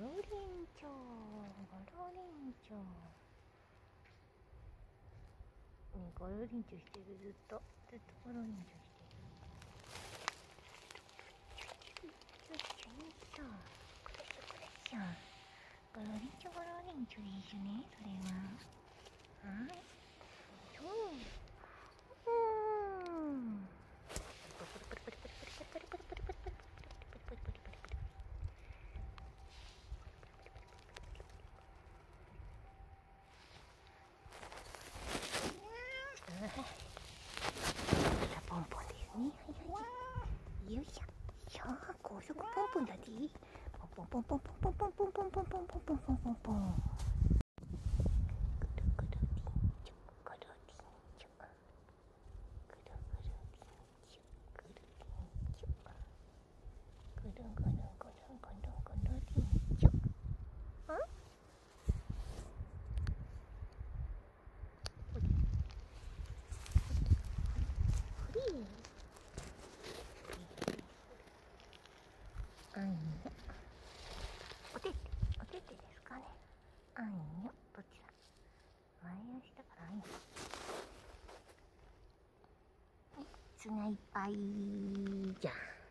ロリンチョゴロリンチョねゴロリンチョしてるずっとずっとゴロリンチョしてるょこれこれしょゴロリンチョゴロリンチョいいよねそれははいよいしょ。しゃあ、高速ポンポンだぜ。ポンポンポンポンポンポンポンポンポンポンポンポンポンポンポン。ぐるぐるりんちょ、ぐるりんちょ。ぐるぐるりんちょ、ぐるりんちょ。ぐるぐるぐるぐるぐるりんちょ。んフリー。あんよ。おてて、おててですかね。あんよ。どちら。前足だからあんよ。はい、砂いっぱいじゃん。